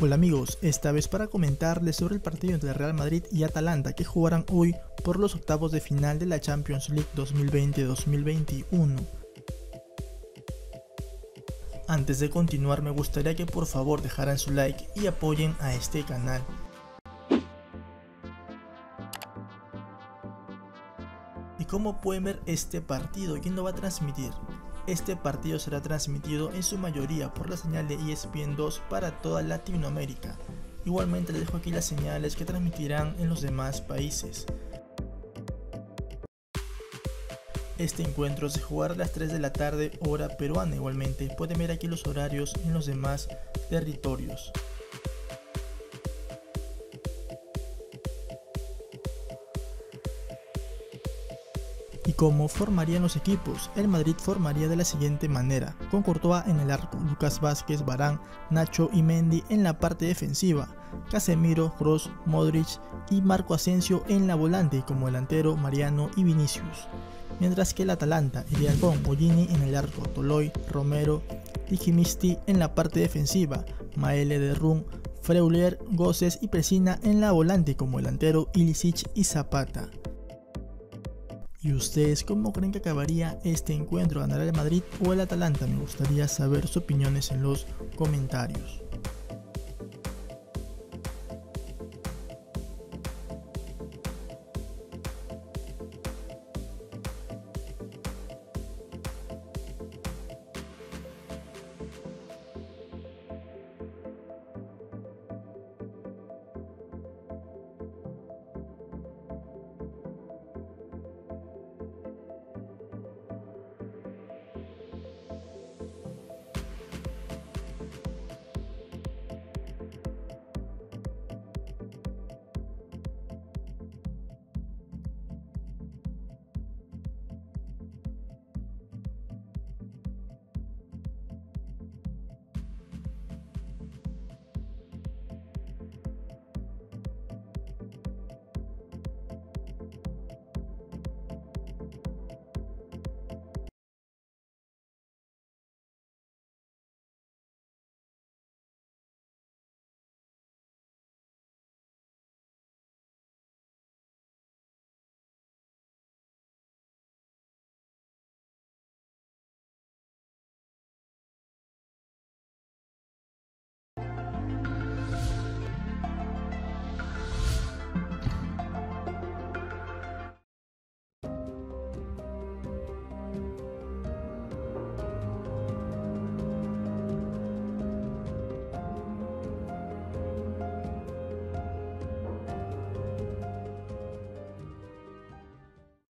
Hola amigos, esta vez para comentarles sobre el partido entre Real Madrid y Atalanta que jugarán hoy por los octavos de final de la Champions League 2020-2021. Antes de continuar me gustaría que por favor dejaran su like y apoyen a este canal. ¿Y cómo pueden ver este partido? ¿Quién lo va a transmitir? Este partido será transmitido en su mayoría por la señal de ESPN 2 para toda Latinoamérica. Igualmente les dejo aquí las señales que transmitirán en los demás países. Este encuentro se jugará a las 3 de la tarde hora peruana igualmente. Pueden ver aquí los horarios en los demás territorios. Y cómo formarían los equipos. El Madrid formaría de la siguiente manera, con Courtois en el arco, Lucas Vázquez, Barán, Nacho y Mendy en la parte defensiva, Casemiro, Kroos, Modric y Marco Asensio en la volante como delantero Mariano y Vinicius. Mientras que el Atalanta iría con Bollini en el arco, Toloy, Romero y Gimisti en la parte defensiva, Maele de Run, Freuler, Goces y Presina en la volante como delantero Ilicic y Zapata. ¿Y ustedes cómo creen que acabaría este encuentro? ¿Ganará el Madrid o el Atalanta? Me gustaría saber sus opiniones en los comentarios.